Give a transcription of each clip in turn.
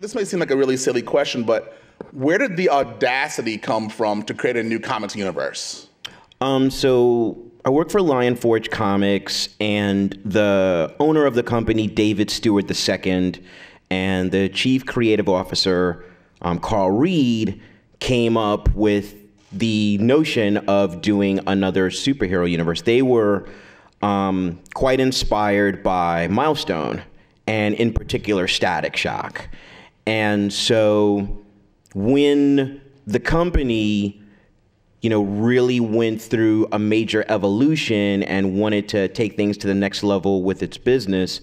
This may seem like a really silly question, but where did the audacity come from to create a new comics universe? Um, so I work for Lion Forge Comics, and the owner of the company, David Stewart II, and the chief creative officer, um, Carl Reed, came up with the notion of doing another superhero universe. They were um, quite inspired by Milestone, and in particular, Static Shock. And so when the company you know, really went through a major evolution and wanted to take things to the next level with its business,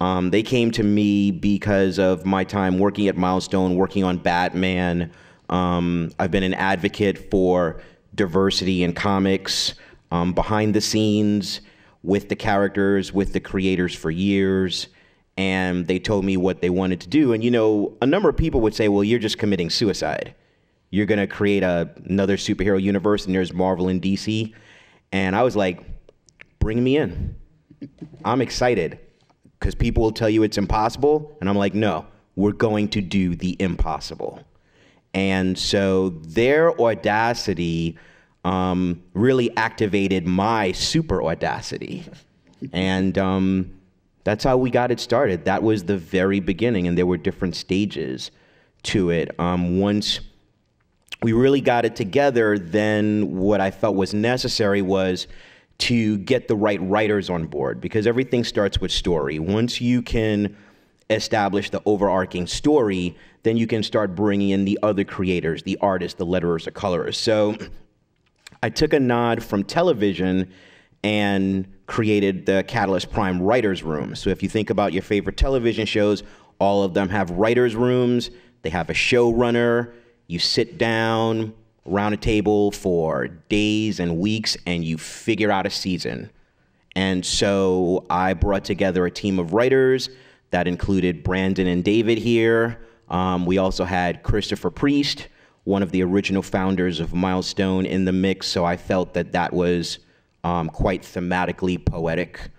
um, they came to me because of my time working at Milestone, working on Batman. Um, I've been an advocate for diversity in comics, um, behind the scenes, with the characters, with the creators for years. And they told me what they wanted to do. And, you know, a number of people would say, well, you're just committing suicide you're gonna create a, another superhero universe and there's Marvel and DC. And I was like, bring me in. I'm excited because people will tell you it's impossible. And I'm like, no, we're going to do the impossible. And so their audacity um, really activated my super audacity. and um, that's how we got it started. That was the very beginning, and there were different stages to it. Um, once we really got it together, then what I felt was necessary was to get the right writers on board because everything starts with story. Once you can establish the overarching story, then you can start bringing in the other creators, the artists, the letterers, the colorers. So I took a nod from television and created the Catalyst Prime Writers Room. So if you think about your favorite television shows, all of them have writers' rooms, they have a showrunner, you sit down around a table for days and weeks and you figure out a season. And so I brought together a team of writers that included Brandon and David here. Um, we also had Christopher Priest, one of the original founders of Milestone, in the mix. So I felt that that was um, quite thematically poetic.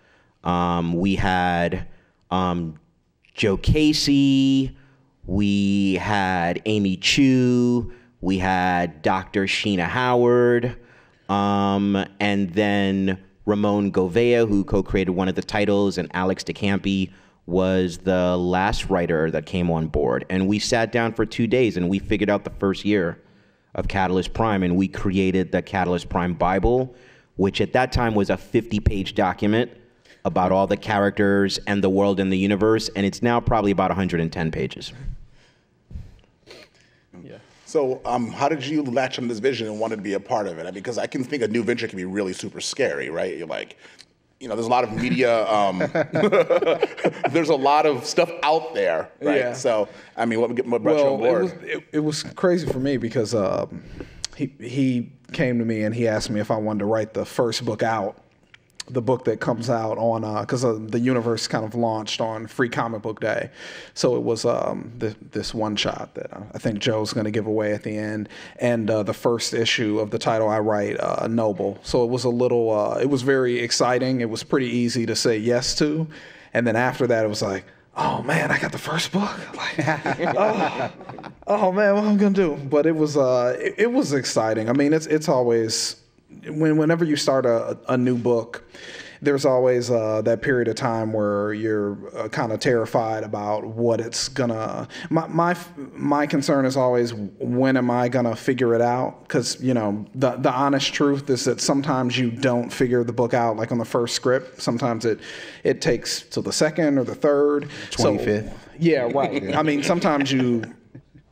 Um, we had um, Joe Casey, we had Amy Chu, we had Dr. Sheena Howard, um, and then Ramon Govea, who co created one of the titles, and Alex de Campi was the last writer that came on board. And we sat down for two days and we figured out the first year of Catalyst Prime, and we created the Catalyst Prime Bible, which at that time was a 50 page document about all the characters and the world and the universe, and it's now probably about 110 pages. Yeah. So, um, how did you latch on this vision and wanted to be a part of it? Because I can think a new venture can be really super scary, right? You're like, you know, there's a lot of media. Um, there's a lot of stuff out there, right? Yeah. So, I mean, what, what brought well, you on board? It was, it, it was crazy for me because um, he he came to me and he asked me if I wanted to write the first book out the book that comes out on because uh, uh, the universe kind of launched on Free Comic Book Day, so it was um, this one shot that uh, I think Joe's going to give away at the end, and uh, the first issue of the title I write, uh, Noble. So it was a little, uh, it was very exciting. It was pretty easy to say yes to, and then after that, it was like. Oh man, I got the first book. Like, oh, oh, man, what am I gonna do? But it was, it, it was exciting. I mean, it's it's always when, whenever you start a, a new book, there's always uh, that period of time where you're uh, kind of terrified about what it's gonna. My, my my concern is always when am I gonna figure it out? Because you know the the honest truth is that sometimes you don't figure the book out like on the first script. Sometimes it it takes till the second or the third. Twenty fifth. So, yeah, right. I mean, sometimes you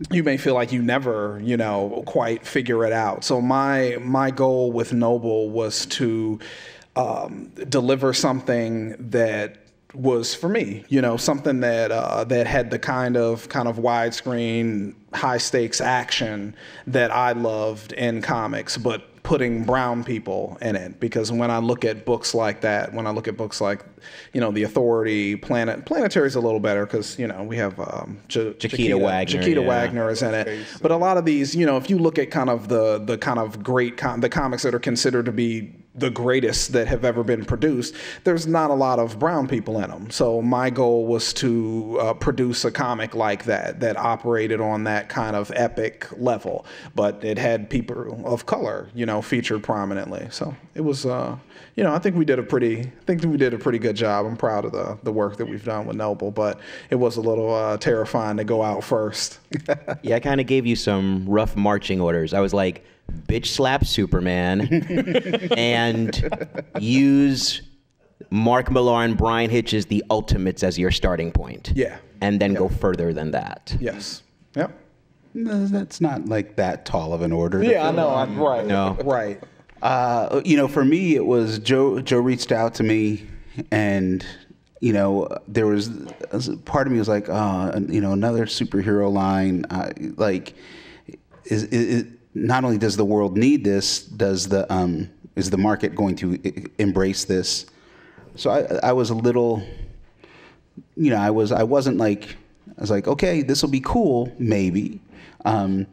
you may feel like you never, you know, quite figure it out. So my my goal with Noble was to um, deliver something that was for me, you know, something that uh, that had the kind of kind of widescreen, high stakes action that I loved in comics, but putting brown people in it because when I look at books like that, when I look at books like, you know, The Authority, Planet, Planetary is a little better because you know we have um, J- Jakita, Wagner. Jakita yeah. Wagner is in it, but a lot of these, you know, if you look at kind of the the kind of great com- the comics that are considered to be the greatest that have ever been produced, there's not a lot of brown people in them. So my goal was to uh, produce a comic like that that operated on that kind of epic level, but it had people of color, you know, featured prominently. So it was, uh, you know, I think we did a pretty, I think we did a pretty good job. I'm proud of the the work that we've done with Noble, but it was a little uh, terrifying to go out first. yeah, I kind of gave you some rough marching orders. I was like bitch slap Superman and use Mark Millar and Bryan Hitch's The Ultimates as your starting point. Yeah. And then go further than that. Yes. Yep. No, that's not like that tall of an order. Yeah, I know. I'm right. No. Right. Uh, you know, for me, it was Joe. Joe reached out to me, and you know, there was part of me was like, uh, you know, another superhero line. Uh, like, is, is, not only does the world need this, does the um, is the market going to embrace this? So I, I was a little, you know, I was I wasn't like I was like, okay, this will be cool, maybe. Um,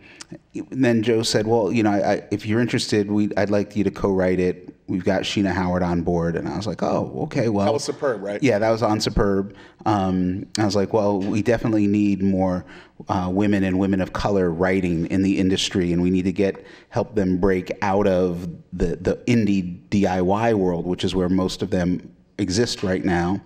then Joe said, well, you know, I, I, if you're interested, we I'd like you to co-write it. We've got Sheena Howard on board, and I was like, oh, okay, well, That was superb, right? yeah, that was on Superb. Um, I was like, well, we definitely need more uh, women and women of color writing in the industry, and we need to get help them break out of the the indie DIY world, which is where most of them exist right now.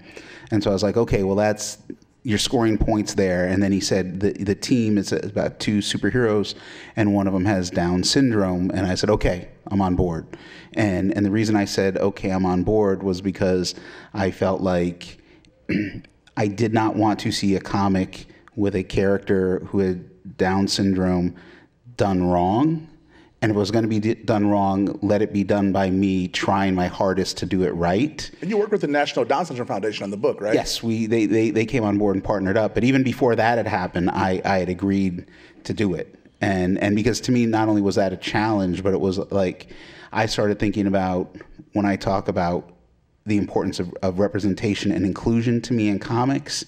And so I was like, okay, well, that's you're scoring points there. And then he said the the team is about two superheroes, and one of them has Down syndrome. And I said, okay, I'm on board. And and the reason I said okay, I'm on board was because I felt like I did not want to see a comic with a character who had Down syndrome done wrong. And if it was going to be d- done wrong, let it be done by me trying my hardest to do it right. And you work with the National Down Syndrome Foundation on the book, right? Yes, we they, they, they came on board and partnered up. But even before that had happened, I, I had agreed to do it. And and because to me not only was that a challenge, but it was like I started thinking about when I talk about the importance of, of representation and inclusion to me in comics,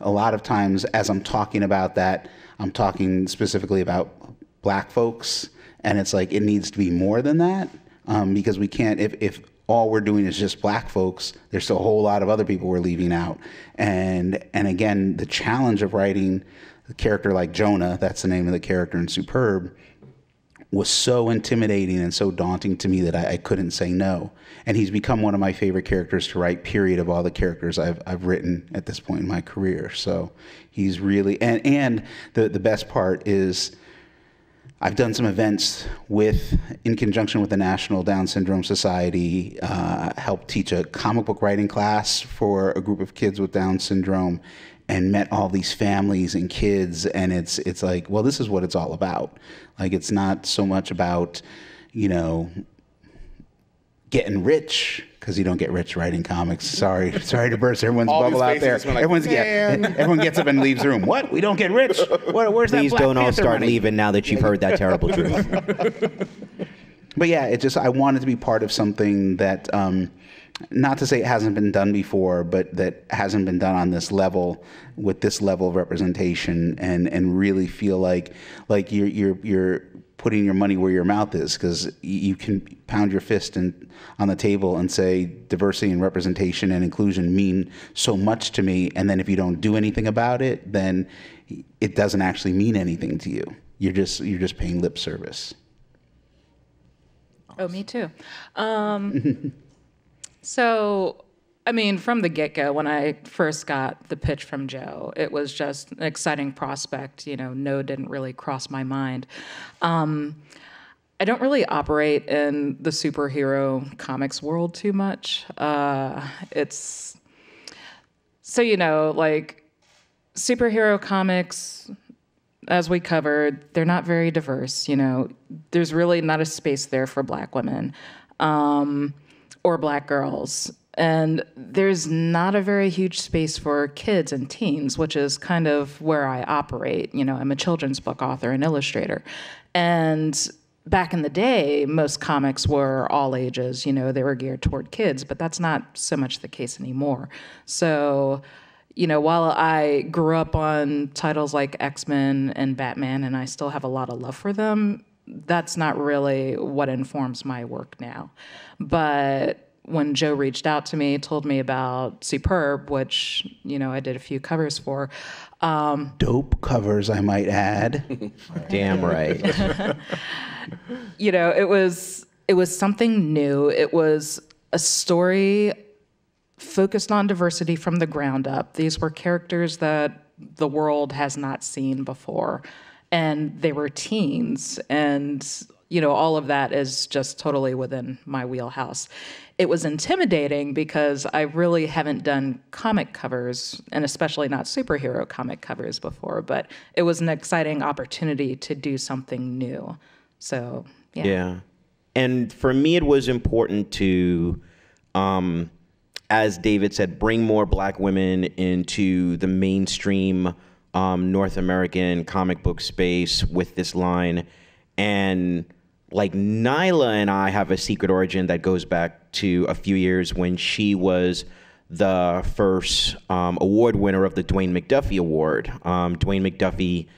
a lot of times as I'm talking about that, I'm talking specifically about black folks. And it's like it needs to be more than that. Um, because we can't if, if all we're doing is just black folks. There's a whole lot of other people we're leaving out. And and again, the challenge of writing a character like Jonah, that's the name of the character in Superb, was so intimidating and so daunting to me that I, I couldn't say no. And he's become one of my favorite characters to write, period, of all the characters I've, I've written at this point in my career. So he's really, and, and the, the best part is I've done some events with, in conjunction with the National Down Syndrome Society, uh, helped teach a comic book writing class for a group of kids with Down syndrome, and met all these families and kids. And it's it's like, well, this is what it's all about. Like, it's not so much about, you know, getting rich because you don't get rich writing comics. Sorry, sorry to burst everyone's All bubble out there. like, Everyone's yeah, everyone gets up and leaves the room. What? We don't get rich? Where, where's that Please Black don't all start money? leaving now that you've heard that terrible truth. But yeah, it just I wanted to be part of something that, um, not to say it hasn't been done before, but that hasn't been done on this level with this level of representation, and and really feel like like you're you're you're putting your money where your mouth is because you can pound your fist in, on the table and say diversity and representation and inclusion mean so much to me and then if you don't do anything about it then it doesn't actually mean anything to you you're just you're just paying lip service Oh, me too. Um, so, I mean, from the get go, when I first got the pitch from Joe, it was just an exciting prospect. You know, no didn't really cross my mind. Um, I don't really operate in the superhero comics world too much. Uh, it's so, you know, like superhero comics, as we covered, they're not very diverse. You know, there's really not a space there for black women um, or black girls. And there's not a very huge space for kids and teens, which is kind of where I operate. You know, I'm a children's book author and illustrator. And back in the day, most comics were all ages, you know, they were geared toward kids, but that's not so much the case anymore. So, you know, while I grew up on titles like X Men and Batman, and I still have a lot of love for them, that's not really what informs my work now. But when Joe reached out to me, told me about Superb, which you know I did a few covers for. Um, Dope covers, I might add. Damn right. you know, it was it was something new. It was a story focused on diversity from the ground up. These were characters that the world has not seen before, and they were teens, and you know, all of that is just totally within my wheelhouse. It was intimidating because I really haven't done comic covers, and especially not superhero comic covers before, but it was an exciting opportunity to do something new. So, yeah. Yeah. And for me, it was important to, um, as David said, bring more black women into the mainstream um, North American comic book space with this line. And like Nilah and I have a secret origin that goes back to a few years when she was the first um, award winner of the Dwayne McDuffie Award. Um, Dwayne McDuffie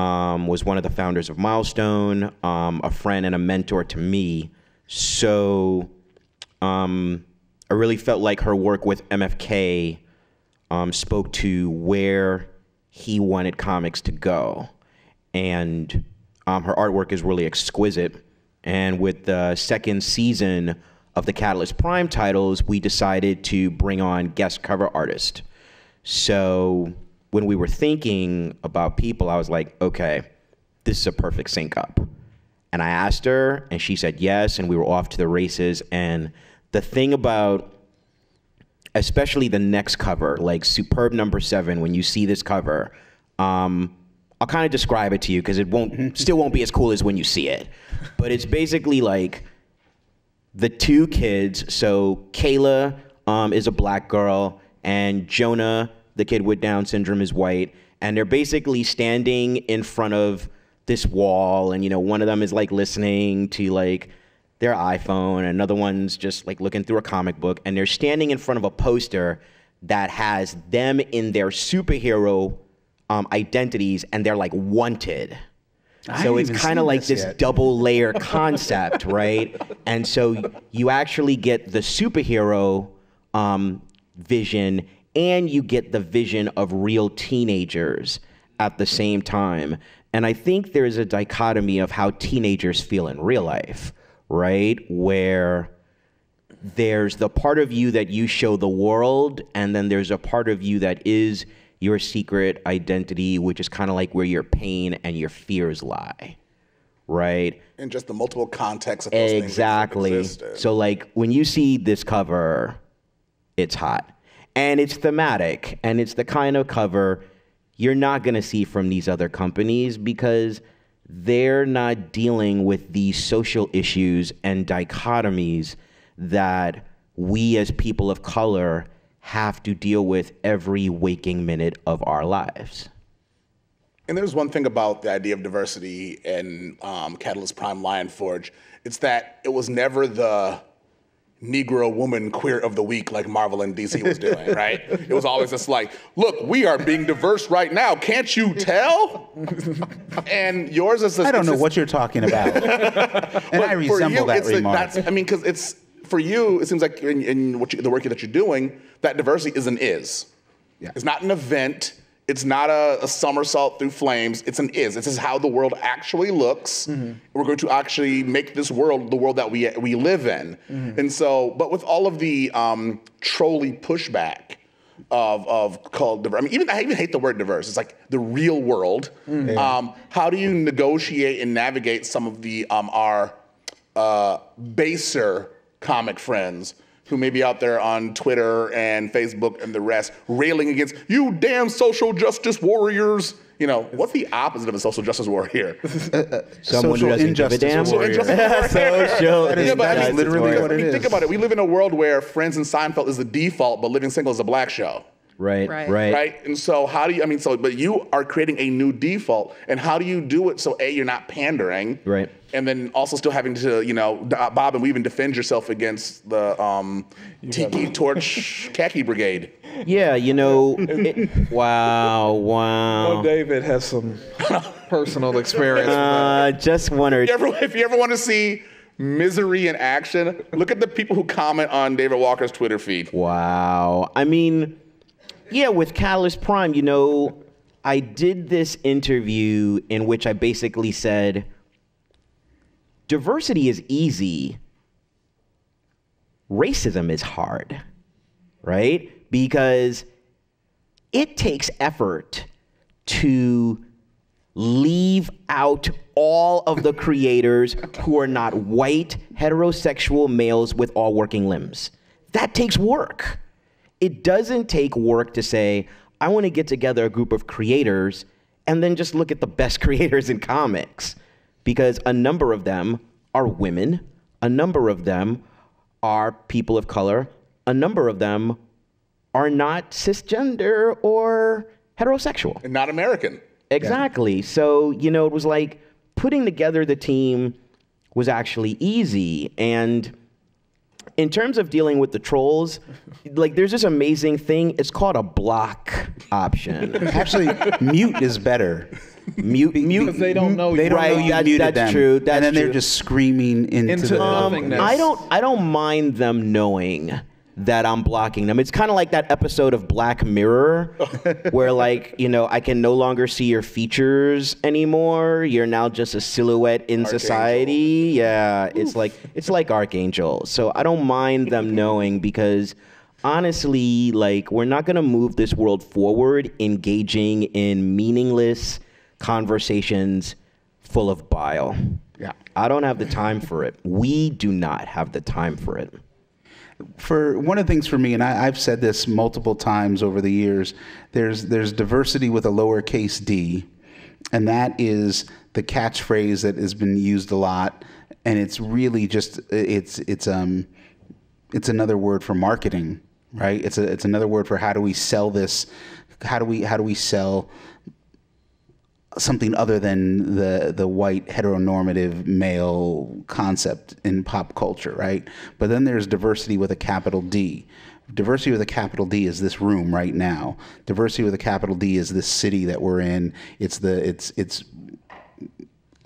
um, was one of the founders of Milestone, um, a friend and a mentor to me. So um, I really felt like her work with MFK um, spoke to where he wanted comics to go. And um, her artwork is really exquisite. And with the second season of the Catalyst Prime titles, we decided to bring on guest cover artist. So when we were thinking about people, I was like, okay, this is a perfect sync up. And I asked her, and she said yes, and we were off to the races. And the thing about, especially the next cover, like Superb Number Seven, when you see this cover, um, I'll kind of describe it to you because it won't, still won't be as cool as when you see it. But it's basically like the two kids. So Kayla um, is a black girl, and Jonah, the kid with Down syndrome, is white. And they're basically standing in front of this wall, and you know, one of them is like listening to like their iPhone, and another one's just like looking through a comic book, and they're standing in front of a poster that has them in their superhero um, identities, and they're like wanted. I So it's kind of like this this double layer concept, right? And so you actually get the superhero um, vision and you get the vision of real teenagers at the same time. And I think there's a dichotomy of how teenagers feel in real life, right? Where there's the part of you that you show the world, and then there's a part of you that is your secret identity, which is kind of like where your pain and your fears lie, right? And just the multiple contexts of those things Exactly. So, like, when you see this cover, it's hot. And it's thematic. And it's the kind of cover you're not going to see from these other companies because they're not dealing with these social issues and dichotomies that we as people of color have to deal with every waking minute of our lives. And there's one thing about the idea of diversity and um, Catalyst Prime Lion Forge. It's that it was never the Negro woman queer of the week like Marvel and DC was doing, right? It was always just like, look, we are being diverse right now. Can't you tell? And yours is. I don't know what you're talking about. and I resemble you, that remark. that's, I mean, because it's for you. It seems like in, in what you, the work that you're doing, that diversity is an is. Yeah. It's not an event. It's not a, a somersault through flames. It's an is. This is how the world actually looks. We're going to actually make this world the world that we we live in. And so, but with all of the um, trolley pushback of of called diverse. I mean, even I even hate the word diverse. It's like the real world. Um, how do you negotiate and navigate some of the um, our uh, baser comic friends who may be out there on Twitter and Facebook and the rest railing against you damn social justice warriors. You know, what's the opposite of a social justice warrior? Uh, uh, Someone Social who doesn't give a injustice damn. warrior. Social That is- Yeah, but I mean, literally because, what I it mean, is. Think about it. We live in a world where Friends and Seinfeld is the default, but Living Single is a black show. Right, Right. right, right? And so how do you? I mean, so but you are creating a new default, and how do you do it so a you're not pandering, Right. And then also still having to you know uh, bob and weave and defend yourself against the um, tiki torch khaki brigade. Yeah, you know. it- wow, wow. Oh, David has some personal experience. with. Uh, just wondered. If you ever, if you ever want to see misery in action, look at the people who comment on David Walker's Twitter feed. Wow. I mean, yeah, with Catalyst Prime, you know, I did this interview in which I basically said diversity is easy, racism is hard, right? Because it takes effort to leave out all of the creators who are not white, heterosexual males with all working limbs. That takes work. It doesn't take work to say, I want to get together a group of creators and then just look at the best creators in comics. Because a number of them are women, a number of them are people of color, a number of them are not cisgender or heterosexual. And not American. Exactly. So, you know, it was like putting together the team was actually easy. And in terms of dealing with the trolls, like there's this amazing thing. It's called a block option. Actually, mute is better. mute, mute. Because they don't know They don't Right, know you that- muted that's them, true, that's and then true. they're just screaming into, Into the. nothingness. I don't. I don't mind them knowing that I'm blocking them. It's kind of like that episode of Black Mirror, where like you know I can no longer see your features anymore. You're now just a silhouette in Archangel. society. Yeah, it's like it's like Archangel. So I don't mind them knowing because honestly, like we're not gonna move this world forward engaging in meaningless conversations full of bile. Yeah. I don't have the time for it. We do not have the time for it. For one of the things for me, and I, I've said this multiple times over the years, there's there's diversity with a lowercase d, and that is the catchphrase that has been used a lot, and it's really just it's it's um it's another word for marketing, right? It's a it's another word for how do we sell this, how do we how do we sell something other than the the white heteronormative male concept in pop culture, right? But then there's diversity with a capital D. Diversity with a capital D is this room right now. Diversity with a capital D is this city that we're in. It's the it's it's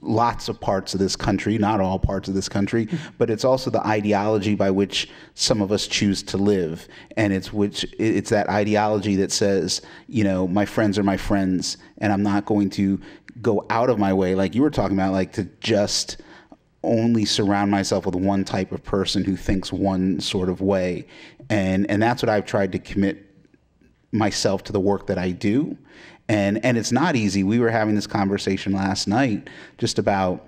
lots of parts of this country, not all parts of this country, mm-hmm. but it's also the ideology by which some of us choose to live, and it's which it's that ideology that says, you know, my friends are my friends, and I'm not going to go out of my way, like you were talking about, like to just only surround myself with one type of person who thinks one sort of way, and and that's what I've tried to commit myself to the work that I do. And and it's not easy. We were having this conversation last night just about,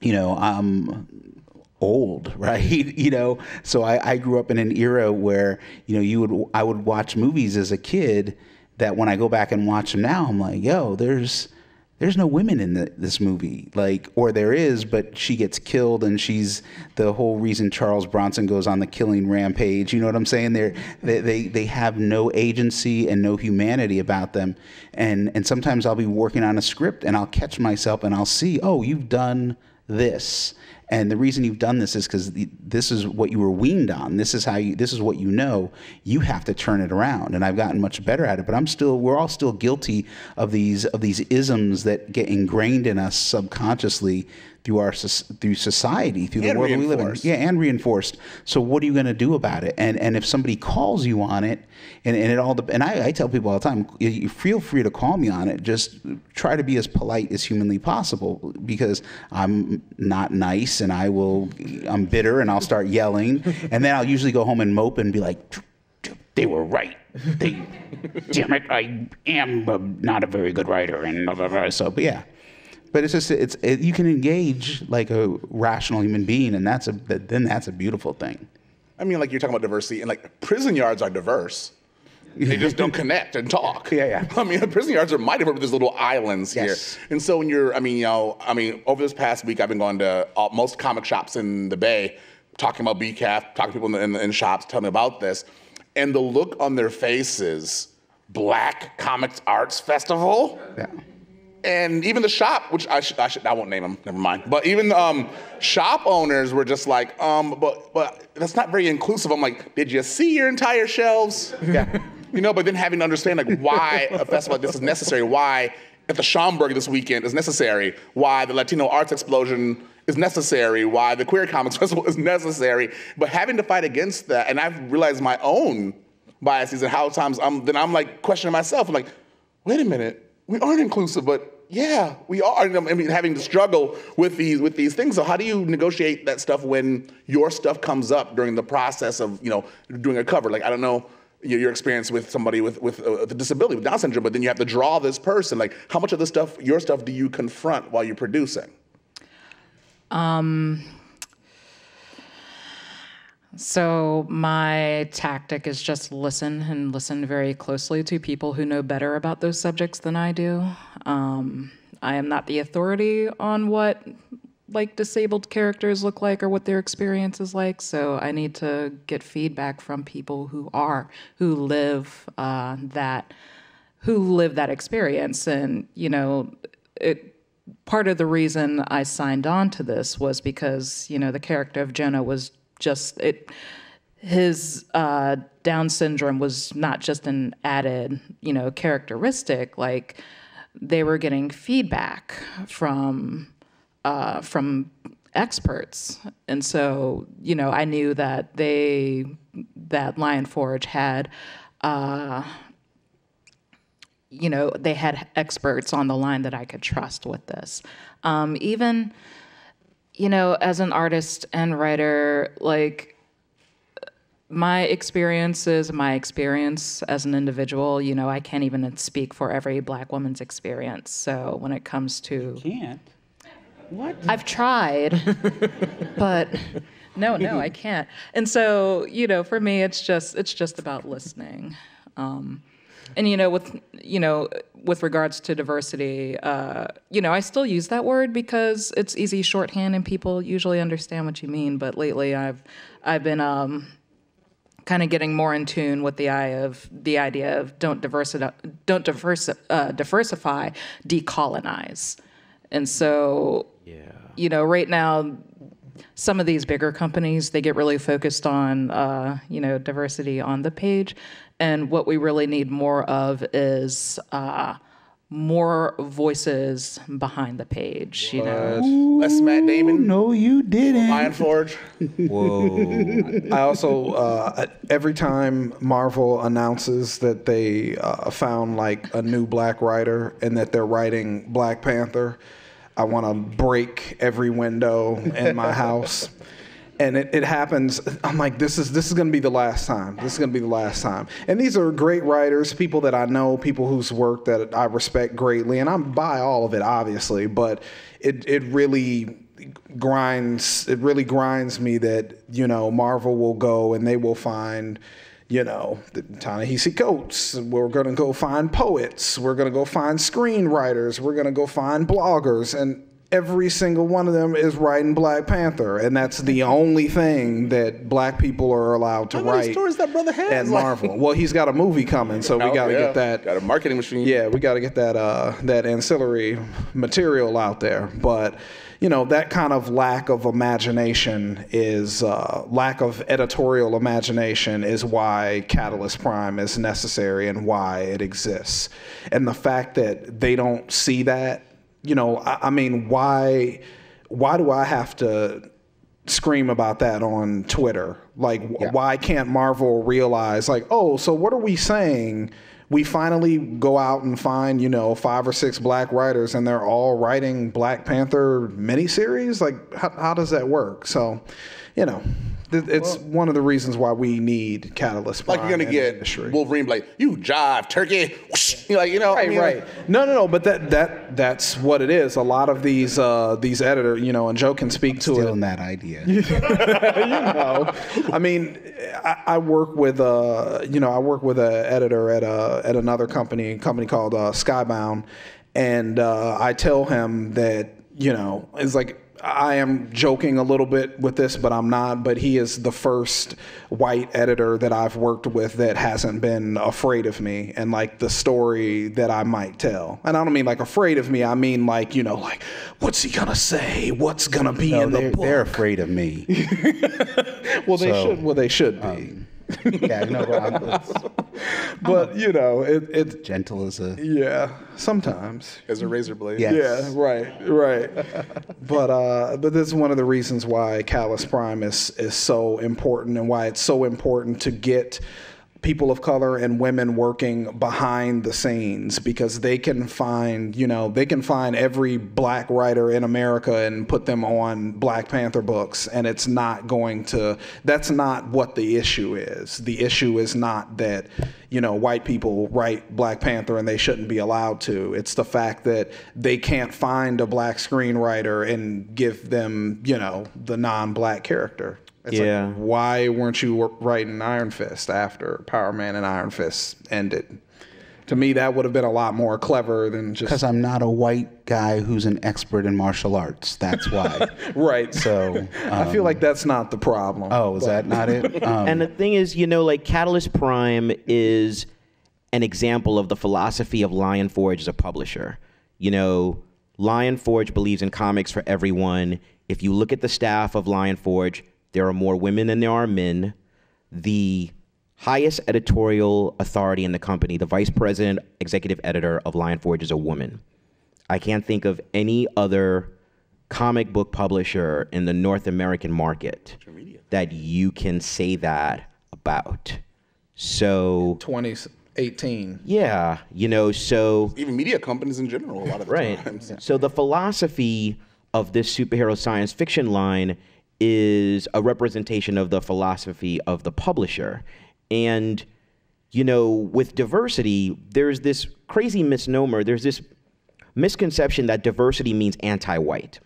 you know, I'm old, right? you know, so I, I grew up in an era where, you know, you would I would watch movies as a kid that when I go back and watch them now, I'm like, yo, there's there's no women in the, this movie. Like or there is but she gets killed and she's the whole reason charles bronson goes on the killing rampage you know what i'm saying? They're, they they they have no agency and no humanity about them. And and sometimes i'll be working on a script and i'll catch myself and i'll see oh you've done this and the reason you've done this is because this is what you were weaned on. This is how you. This is what you know. You have to turn it around, and I've gotten much better at it. But I'm still. We're all still guilty of these of these isms that get ingrained in us subconsciously through our through society, through the world that we live in. Yeah, and reinforced. So what are you going to do about it? And and if somebody calls you on it, and, and it all and I, I tell people all the time, you feel free to call me on it. Just try to be as polite as humanly possible because I'm not nice and I will I'm bitter and I'll start yelling and then I'll usually go home and mope and be like. They were right. They, damn it, I am uh, not a very good writer, and blah, blah, blah. so. But yeah, but it's just it's it, you can engage like a rational human being, and that's a then that's a beautiful thing. I mean, like you're talking about diversity, and like prison yards are diverse. They just don't connect and talk. Yeah, yeah. I mean, prison yards are mighty with these little islands Yes. here. And so when you're, I mean, you know, I mean, over this past week, I've been going to all, most comic shops in the Bay, talking about BCAF, talking to people in, the, in, in shops, telling me about this, and the look on their faces Black Comix Arts Festival. Yeah. And even the shop, which I should, I should, I won't name them, never mind. But even um, shop owners were just like, um, but, but that's not very inclusive. I'm like, did you see your entire shelves? Yeah. You know, but then having to understand like why a festival like this is necessary, why at the Schomburg this weekend is necessary, why the Latino Arts Explosion is necessary, why the Queer Comics Festival is necessary, but having to fight against that, and I've realized my own biases and how times I'm then I'm like questioning myself. I'm like, wait a minute, we aren't inclusive, but yeah, we are. I mean, having to struggle with these with these things. So how do you negotiate that stuff when your stuff comes up during the process of you know doing a cover? Like I don't know your, experience with somebody with with a, a disability with Down syndrome, but then you have to draw this person. Like how much of the stuff your stuff do you confront while you're producing? Um. So my tactic is just listen and listen very closely to people who know better about those subjects than I do. Um, I am not the authority on what like disabled characters look like or what their experience is like. So I need to get feedback from people who are who live uh, that who live that experience. And you know, it part of the reason I signed on to this was because you know the character of Jonah was just it his uh, Down syndrome was not just an added you know characteristic like they were getting feedback from uh, from experts and so you know I knew that they that Lion Forge had uh, you know, they had experts on the line that I could trust with this. Um, even, you know, as an artist and writer, like my experiences, my experience as an individual. You know, I can't even speak for every black woman's experience. So when it comes to, Can't. What? I've tried, but no, no, I can't. And so, you know, for me, it's just it's just about listening. Um, and you know, with you know, with regards to diversity, uh, you know, I still use that word because it's easy shorthand and people usually understand what you mean. But lately, I've I've been um, kind of getting more in tune with the eye of the idea of don't diversify, don't diversi- uh, diversify, decolonize. And so, you know, right now, some of these bigger companies they get really focused on, uh, you know, diversity on the page, and what we really need more of is. Uh, more voices behind the page, you know. Less Matt Damon, No, you didn't. Lion Forge. Whoa. I also uh, every time Marvel announces that they uh, found like a new black writer and that they're writing Black Panther, I want to break every window in my house. And it, it happens. I'm like, this is this is gonna be the last time. This is gonna be the last time. And these are great writers, people that I know, people whose work that I respect greatly, and I'm by all of it, obviously. But it it really grinds it really grinds me that you know Marvel will go and they will find you know the Ta-Nehisi Coates we're going to go find poets we're going to go find screenwriters we're going to go find bloggers and every single one of them is writing Black Panther and that's the only thing that black people are allowed to How many write stories that brother has? at Like- Marvel well he's got a movie coming so we Oh, got to yeah. get that Got a marketing machine. yeah, we got to get that uh, that ancillary material out there. But you know, that kind of lack of imagination is uh, lack of editorial imagination is why Catalyst Prime is necessary and why it exists. And the fact that they don't see that, you know, I, I mean, why why do I have to scream about that on Twitter. Like, wh- why can't Marvel realize, like, oh, so what are we saying? We finally go out and find, you know, five or six black writers, and they're all writing Black Panther miniseries. Like, how, how does that work? So, you know, th- it's one of the reasons why we need Catalyst. Like you're gonna in the get industry. Wolverine, like you jive turkey. Whoosh. Like you know, I Right, mean, right. like, No, no, no. But that that that's what it is. A lot of these uh, these editors, you know, and Joe can speak to it. Stealing that idea. you know. I mean, I, I work with uh, you know, I work with an editor at a at another company, a company called uh, Skybound, and uh, I tell him that you know, it's like I am joking a little bit with this, but I'm not. But he is the first white editor that I've worked with that hasn't been afraid of me and like the story that I might tell. And I don't mean like afraid of me. I mean like you know like what's he gonna say? What's gonna be No, in the book? they're afraid of me. well, they so, should. Well, they should be. Um, yeah, no, but I'm it's but you know, it, it. gentle as a. Yeah, sometimes. As a razor blade. Yeah. Yeah, right, right. but uh, but this is one of the reasons why Catalyst Prime is is so important and why it's so important to get people of color and women working behind the scenes because they can find you know they can find every black writer in America and put them on Black Panther books and it's not going to that's not what the issue is. The issue is not that you know white people write Black Panther and they shouldn't be allowed to. It's the fact that they can't find a black screenwriter and give them you know the non-black character it's Yeah. like, why weren't you writing Iron Fist after Power Man and Iron Fist ended? To me, that would have been a lot more clever than just. Because I'm not a white guy who's an expert in martial arts. That's why. right. So, I feel like that's not the problem. oh, is that not it? Um, And the thing is, you know, like Catalyst Prime is an example of the philosophy of Lion Forge as a publisher. You know, Lion Forge believes in comics for everyone. If you look at the staff of Lion Forge, there are more women than there are men. The highest editorial authority in the company, the vice president, executive editor of Lion Forge, is a woman. I can't think of any other comic book publisher in the North American market that you can say that about. So, 2018. yeah, you know, so Even media companies in general, a lot of the right. times. So the philosophy of this superhero science fiction line is a representation of the philosophy of the publisher. And you know, with diversity, there's this crazy misnomer, there's this misconception that diversity means anti-white.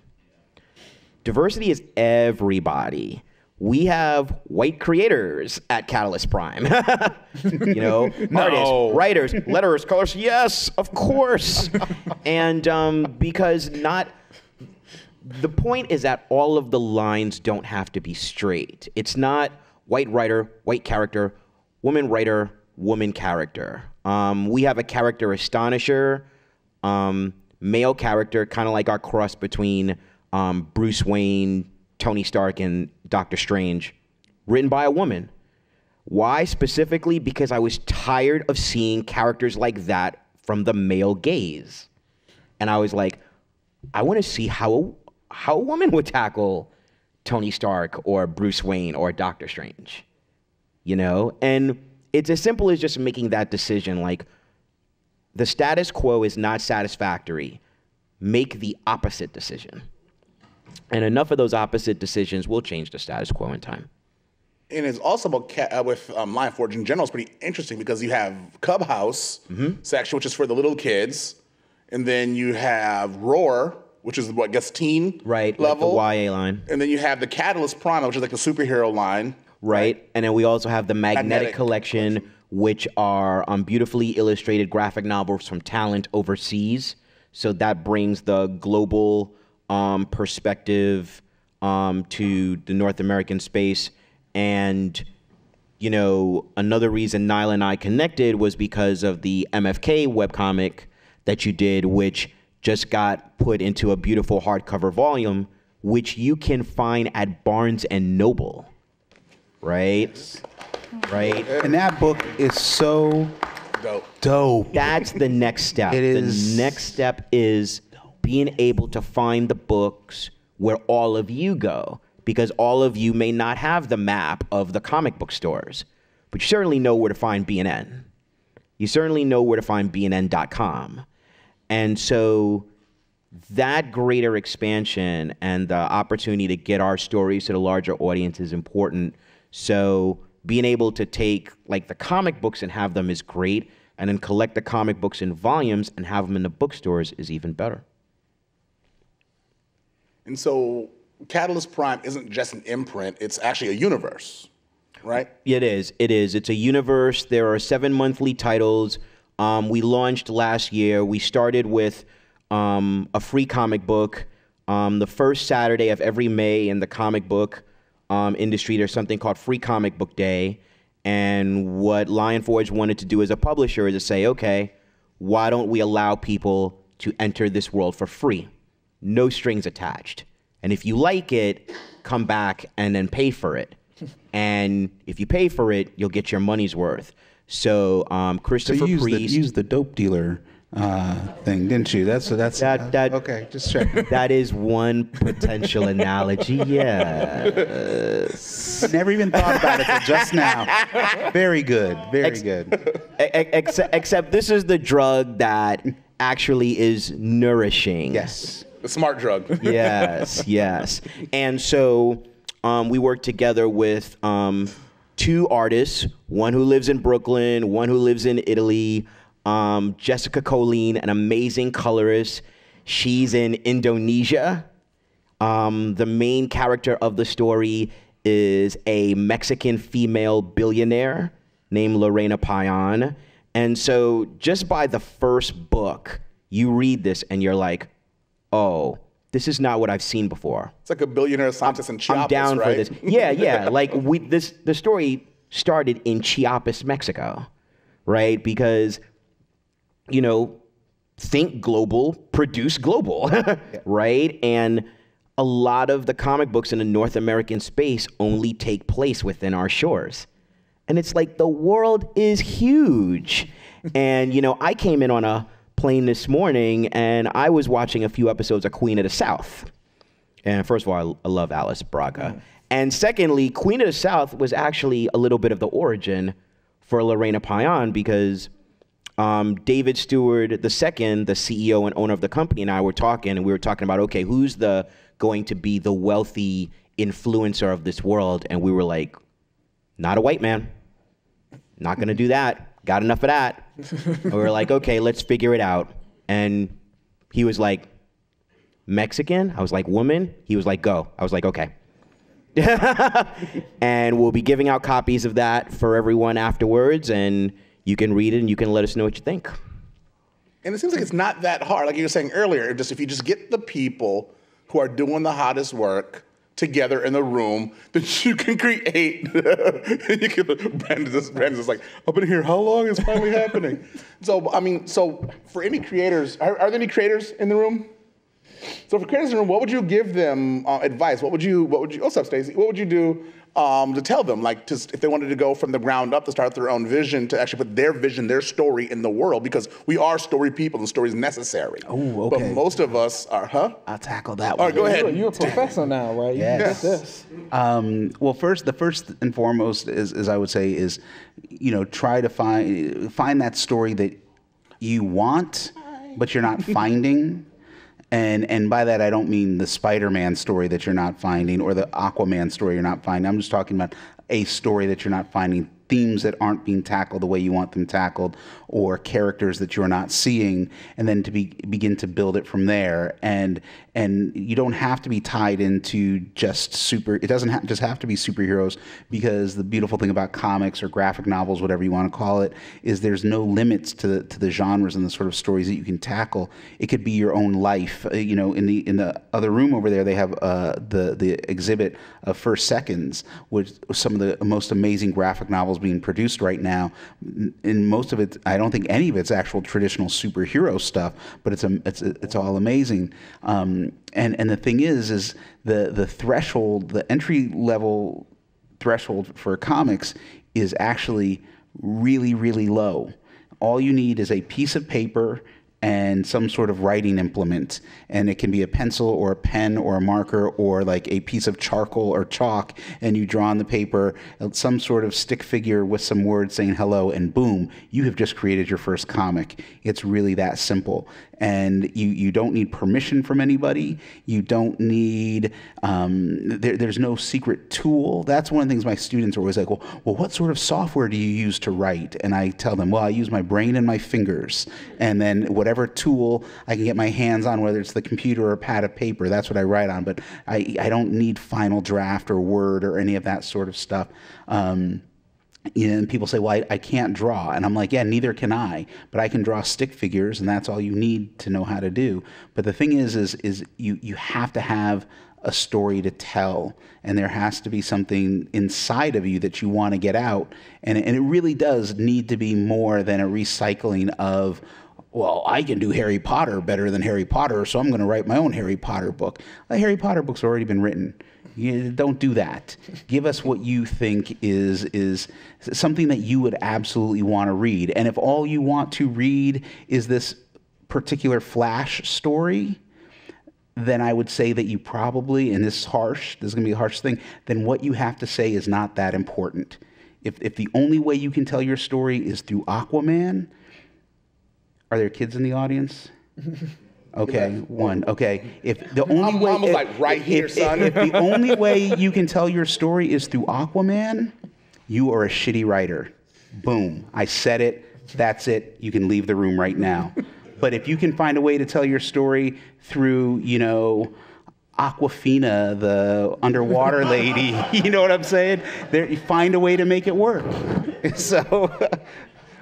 Diversity is everybody. We have white creators at Catalyst Prime. you know, artists, writers, letterers, colors. Yes, of course. and um, because not, the point is that all of the lines don't have to be straight. It's not white writer, white character, woman writer, woman character. Um, we have a character astonisher, um, male character, kind of like our cross between um, Bruce Wayne, Tony Stark, and Doctor Strange, written by a woman. Why specifically? Because I was tired of seeing characters like that from the male gaze. And I was like, I want to see how how a woman would tackle Tony Stark or Bruce Wayne or Doctor Strange. You know? And it's as simple as just making that decision like the status quo is not satisfactory. Make the opposite decision. And enough of those opposite decisions will change the status quo in time. And it's also about uh, with um, Lion Forge in general. It's pretty interesting because you have CubHouse section, which is for the little kids, and then you have Roar, which is what I guess teen Right. level, Like the YA line. and then you have the Catalyst Prime, which is like the superhero line. right? And then we also have the Magnetic, Magnetic Collection, which are um, beautifully illustrated graphic novels from talent overseas. So that brings the global um, perspective um, to the North American space. And, you know, another reason Nilah and I connected was because of the MFK webcomic that you did, which just got put into a beautiful hardcover volume, which you can find at Barnes and Noble right? Right? and that book is so Dope. dope. That's the next step. It the next step is being able to find the books where all of you go because all of you may not have the map of the comic book stores, but you certainly know where to find BNN. You certainly know where to find BNN.com. And so that greater expansion and the opportunity to get our stories to the larger audience is important. So being able to take like the comic books and have them is great, and then collect the comic books in volumes and have them in the bookstores is even better. And so Catalyst Prime isn't just an imprint; it's actually a universe, right? It is. It is. It's a universe. There are seven monthly titles. Um, we launched last year. We started with um, a free comic book Um, the first Saturday of every May in the comic book um, industry, there's something called Free Comic Book Day. And what Lion Forge wanted to do as a publisher is to say, okay, why don't we allow people to enter this world for free? No strings attached. And if you like it, come back and then pay for it. And if you pay for it, you'll get your money's worth. So um, So Christopher you used the, Priest. used the dope dealer uh, thing, didn't you? That's that's That- that- okay. Just checking. that is one potential analogy. Yeah. Never even thought about it till just now. Very good. Very Ex- good. except, except this is the drug that actually is nourishing. Yes. The smart drug. yes, yes. And so um, we worked together with um, two artists, one who lives in Brooklyn, one who lives in Italy. Um, Jessica Kholinne, an amazing colorist. She's in Indonesia. Um, the main character of the story is a Mexican female billionaire named Lorena Payan. And so, just by the first book, you read this and you're like, oh, this is not what I've seen before. It's like a billionaire scientist in Chiapas, I'm down right? for this. Yeah, yeah. like we this the story started in Chiapas, Mexico, right? Because you know, think global, produce global, right? And a lot of the comic books in the North American space only take place within our shores. And it's like the world is huge. and, you know, I came in on a plane this morning and I was watching a few episodes of Queen of the South. And first of all, I, I love Alice Braga. And secondly, Queen of the South was actually a little bit of the origin for Lorena Payan because um, David Steward II, the CEO and owner of the company, and I were talking, and we were talking about, okay, who's the going to be the wealthy influencer of this world? And we were like, not a white man. Not gonna do that. Got enough of that. and we were like, okay, let's figure it out. And he was like, Mexican? I was like, woman? He was like, go. I was like, okay. and we'll be giving out copies of that for everyone afterwards, and you can read it and you can let us know what you think. And it seems like it's not that hard. Like you were saying earlier, just if you just get the people who are doing the hottest work together in the room, that you can create. you can, Brandon, just, Brandon's just like, I've been here how long? It's finally happening. So I mean, so for any creators, are, are there any creators in the room? So for creators in the room, what would you give them uh, advice? What would you? What would you? What's up, Stacey? What would you do um, to tell them, like, to, if they wanted to go from the ground up to start their own vision, to actually put their vision, their story in the world? Because we are story people, and story is necessary. Ooh, But most of us are, huh? I'll tackle that All one. right, go You're, ahead. you're a professor now, right? You can Yes. get this. Um, well, first, the first and foremost is, is I would say is, you know, try to find find that story that you want, but you're not finding. And and by that I don't mean the Spider-Man story that you're not finding or the Aquaman story you're not finding. I'm just talking about a story that you're not finding, themes that aren't being tackled the way you want them tackled, or characters that you're not seeing, and then to be, begin to build it from there. And and you don't have to be tied into just super. It doesn't ha- just have to be superheroes because the beautiful thing about comics or graphic novels, whatever you want to call it, is there's no limits to the to the genres and the sort of stories that you can tackle. It could be your own life. Uh, you know, in the in the other room over there, they have uh, the the exhibit of First Seconds, which some of the most amazing graphic novels being produced right now. In most of it, I don't think any of it's actual traditional superhero stuff, but it's a, it's it's all amazing. Um, and and the thing is, is the the threshold, the entry level threshold for comics is actually really really low. All you need is a piece of paper and some sort of writing implement. And it can be a pencil or a pen or a marker or like a piece of charcoal or chalk. And you draw on the paper uh, some sort of stick figure with some words saying hello, and boom, you have just created your first comic. It's really that simple. And you, you don't need permission from anybody. You don't need, um, there, there's no secret tool. That's one of the things my students are always like, well, well, what sort of software do you use to write? And I tell them, well, I use my brain and my fingers. And then whatever tool I can get my hands on, whether it's the computer or a pad of paper, that's what I write on. But I, I don't need Final Draft or Word or any of that sort of stuff. Um, you know, and people say, well, I, I can't draw. And I'm like, yeah, neither can I, but I can draw stick figures and that's all you need to know how to do. But the thing is, is, is you, you have to have a story to tell and there has to be something inside of you that you want to get out. And, and it really does need to be more than a recycling of, well, I can do Harry Potter better than Harry Potter, so I'm going to write my own Harry Potter book. A Harry Potter book's already been written. You don't do that. Give us what you think is is something that you would absolutely want to read. And if all you want to read is this particular flash story, then I would say that you probably, and this is harsh, this is going to be a harsh thing, then what you have to say is not that important. If, if the only way you can tell your story is through Aquaman, are there kids in the audience? Okay, one. Okay, if the only I'm way, almost if- like right if- here, if- son. If, the only way you can tell your story is through Aquaman, you are a shitty writer. Boom! I said it. That's it. You can leave the room right now. But if you can find a way to tell your story through, you know, Aquafina, the underwater lady, you know what I'm saying? There, you find a way to make it work. So,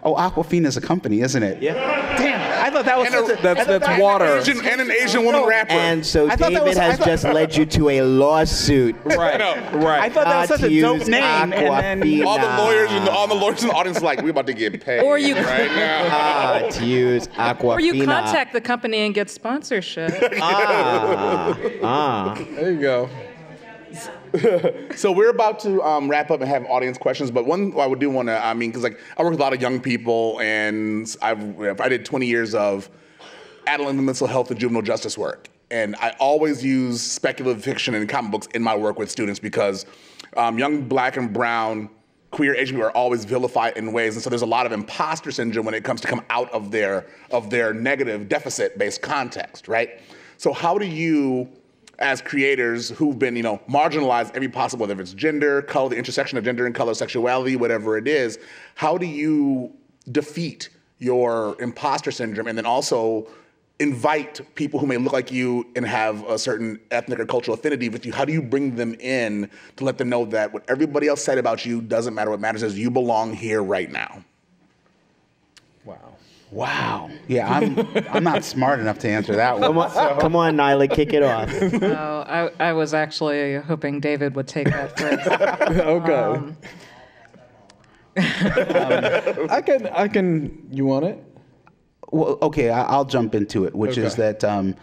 oh, Aquafina is a company, isn't it? Yeah. Damn, I thought that was And a- such a, That's- I thought that's that- water. Asian, and an Asian woman rapper. And so I thought that David was- I has thought- just led you to a lawsuit. Right. I Right. I thought that was Not such to a dope use name. And then, Aquafina. all the lawyers and all the lawyers in the audience are like we about to get paid Or you- right now. Ah, to use Aquafina. Or you contact the company and get sponsorship. Ah, ah. There you go. So we're about to um, wrap up and have audience questions, but one I would do want to, I mean, because like I work with a lot of young people, and I've I did 20 years of adolescent mental health and juvenile justice work, and I always use speculative fiction and comic books in my work with students because um, young black and brown queer Asian people are always vilified in ways, and so there's a lot of imposter syndrome when it comes to come out of their of their negative deficit-based context, right? So how do you as creators who've been, you know, marginalized every possible, whether it's gender, color, the intersection of gender and color, sexuality, whatever it is, how do you defeat your imposter syndrome and then also invite people who may look like you and have a certain ethnic or cultural affinity with you? How do you bring them in to let them know that what everybody else said about you doesn't matter? What matters is you belong here right now. Wow. Wow. Yeah, I'm I'm not smart enough to answer that one. Come on, come on, Nilah, kick it off. Oh, I, I was actually hoping David would take that first. Okay. I can. I can. You want it? Well, okay, I- I'll jump into it, which is that um,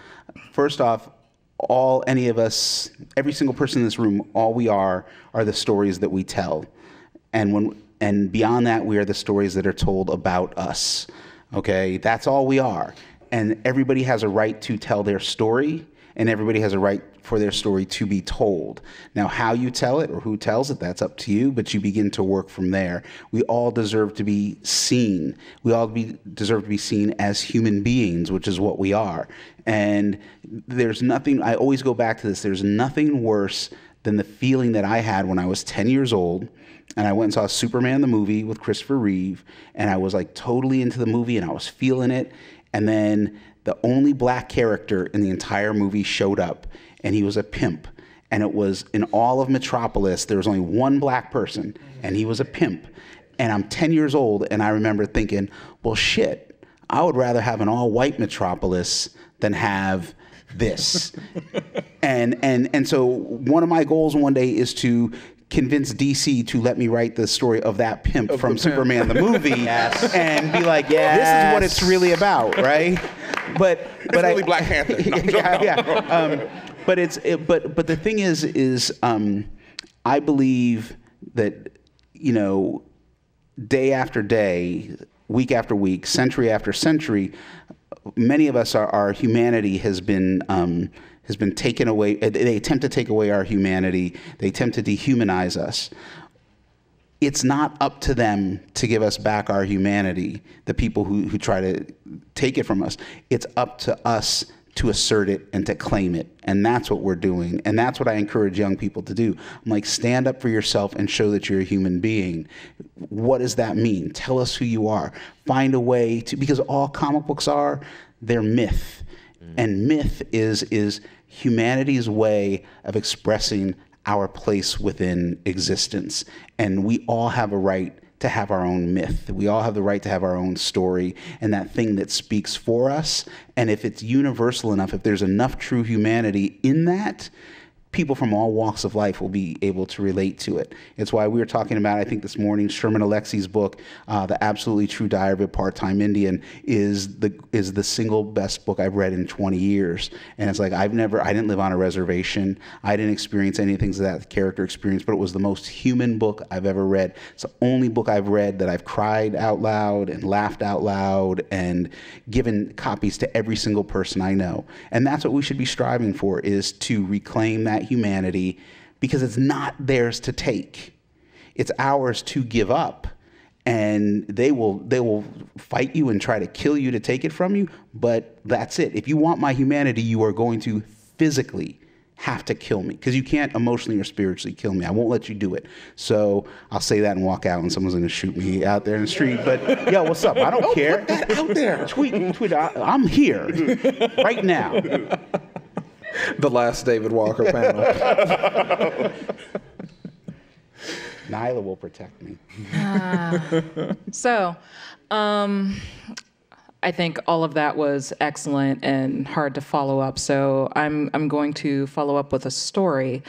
first off, all any of us, every single person in this room, all we are are the stories that we tell, and when and beyond that, we are the stories that are told about us. Okay, that's all we are, and everybody has a right to tell their story, and everybody has a right for their story to be told. Now, how you tell it or who tells it, that's up to you, but you begin to work from there. We all deserve to be seen. We all be, deserve to be seen as human beings, which is what we are. And there's nothing, I always go back to this, there's nothing worse than the feeling that I had when I was 10 years old and I went and saw Superman the movie with Christopher Reeve, and I was like totally into the movie, and I was feeling it. And then the only black character in the entire movie showed up, and he was a pimp. And it was in all of Metropolis, there was only one black person, and he was a pimp. And I'm 10 years old, and I remember thinking, well, shit, I would rather have an all white Metropolis than have this. and and and so one of my goals one day is to convince DC to let me write the story of that pimp from Superman the movie and be like, yeah, this is what it's really about, right? But but really I, Black Panther. No, yeah, yeah. Um, but it's it, but but the thing is is um, I believe that you know day after day, week after week, century after century, many of us, our, our humanity has been um, has been taken away. Uh, they attempt to take away our humanity. They attempt to dehumanize us. It's not up to them to give us back our humanity. The people who, who try to take it from us. It's up to us to assert it and to claim it. And that's what we're doing. And that's what I encourage young people to do. I'm like, stand up for yourself and show that you're a human being. What does that mean? Tell us who you are. Find a way to, because all comic books are, they're myth. Mm. And myth is, is humanity's way of expressing our place within existence. And we all have a right to have our own myth. We all have the right to have our own story and that thing that speaks for us. And if it's universal enough, if there's enough true humanity in that, people from all walks of life will be able to relate to it. It's why we were talking about, I think this morning, Sherman Alexie's book, uh, "The Absolutely True Diary of a Part-Time Indian," is the is the single best book I've read in 20 years. And it's like I've never, I didn't live on a reservation, I didn't experience any things that character experienced, but it was the most human book I've ever read. It's the only book I've read that I've cried out loud and laughed out loud and given copies to every single person I know. And that's what we should be striving for: is to reclaim that humanity because it's not theirs to take. It's ours to give up. And they will they will fight you and try to kill you to take it from you, but that's it. If you want my humanity, you are going to physically have to kill me because you can't emotionally or spiritually kill me. I won't let you do it. So I'll say that and walk out, and someone's going to shoot me out there in the street. But yo, what's up? I don't, care. Put that out there. Tweet, tweet. I, I'm here right now. The last David Walker panel. Nilah will protect me. So, um, I think all of that was excellent and hard to follow up. So I'm I'm going to follow up with a story.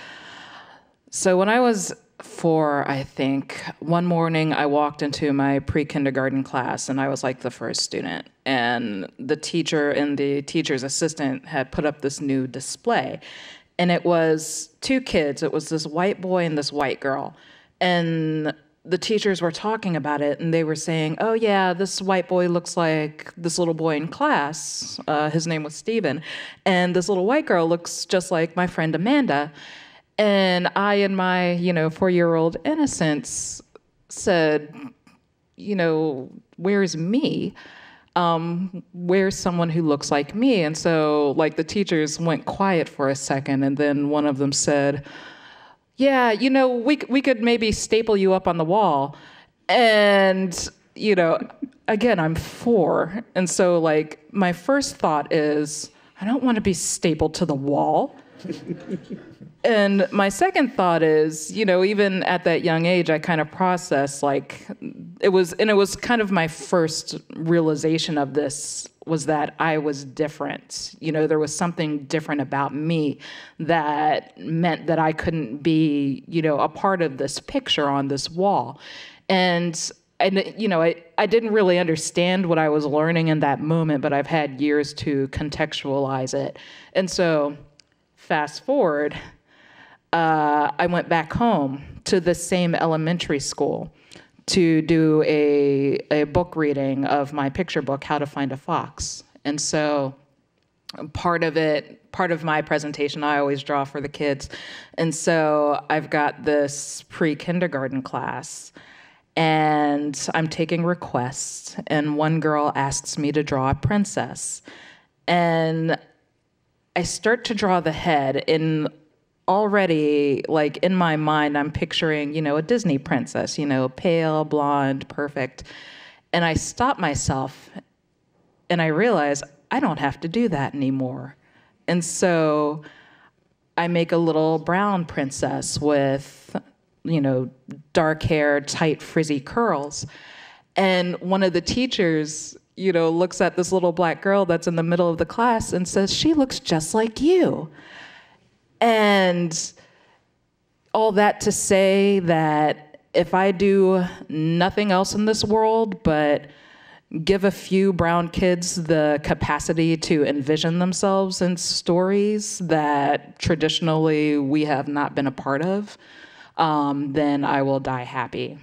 So when I was four, I think one morning I walked into my pre-kindergarten class and I was like the first student, and the teacher and the teacher's assistant had put up this new display, and it was two kids. It was this white boy and this white girl, and the teachers were talking about it and they were saying, oh, yeah, this white boy looks like this little boy in class. Uh, his name was Steven. And this little white girl looks just like my friend Amanda. And I, in my, you know, four year old innocence, said, you know, where's me? Um, where's someone who looks like me? And so, like, the teachers went quiet for a second, and then one of them said, yeah, you know, we we could maybe staple you up on the wall, and you know, again, I'm four, and so like my first thought is, I don't want to be stapled to the wall. and my second thought is, you know, even at that young age, I kind of processed like it was, and it was kind of my first realization of this was that I was different. You know, there was something different about me that meant that I couldn't be, you know, a part of this picture on this wall. And and you know, I, I didn't really understand what I was learning in that moment, but I've had years to contextualize it. And so fast forward, uh, I went back home to the same elementary school to do a, a book reading of my picture book, How to Find a Fox. And so part of it, part of my presentation, I always draw for the kids. And so I've got this pre kindergarten class, and I'm taking requests. And one girl asks me to draw a princess. And I start to draw the head in already like in my mind i'm picturing you know a disney princess you know pale blonde perfect. And i stop myself and i realize i don't have to do that anymore. And so i make a little brown princess with you know dark hair tight frizzy curls. And one of the teachers you know looks at this little black girl that's in the middle of the class and says she looks just like you and all that to say that if I do nothing else in this world but give a few brown kids the capacity to envision themselves in stories that traditionally we have not been a part of, um, then I will die happy.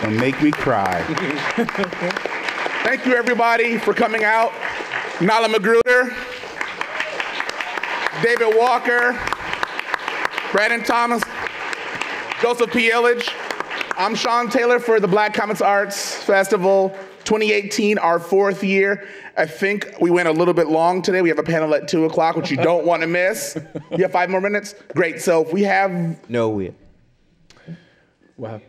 Don't make me cry. Thank you, everybody, for coming out. Nilah Magruder. David Walker, Brandon Thomas, Joseph P. Illidge. I'm Shawn Taylor for the Black Comix Arts Festival 2018, our fourth year. I think we went a little bit long today. We have a panel at 2 o'clock, which you don't want to miss. You have five more minutes? Great. So if we have. No, we. Wow.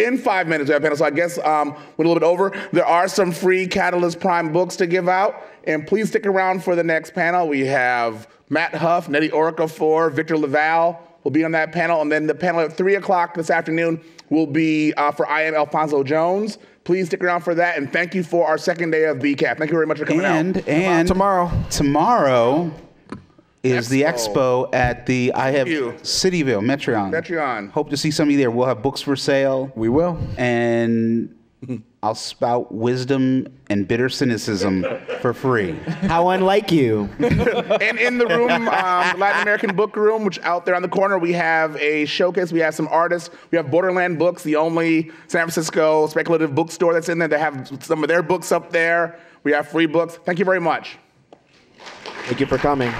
In five minutes, we have a panel. So I guess um, we're a little bit over. There are some free Catalyst Prime books to give out. And please stick around for the next panel. We have Matt Huff, Nnedi Okorafor, Victor LaValle, will be on that panel, and then the panel at three o'clock this afternoon will be uh, for I am Alfonso Jones. Please stick around for that, and thank you for our second day of BCAF. Thank you very much for coming And out. and tomorrow. Tomorrow is the Expo. expo at the I have City View. Cityville Metreon. Metreon. Hope to see some of you there. We'll have books for sale. We will. and I'll spout wisdom and bitter cynicism for free. How unlike you. and in the room, um, Latin American Book Room, which out there on the corner, we have a showcase. We have some artists. We have Borderland Books, the only San Francisco speculative bookstore that's in there. They have some of their books up there. We have free books. Thank you very much. Thank you for coming.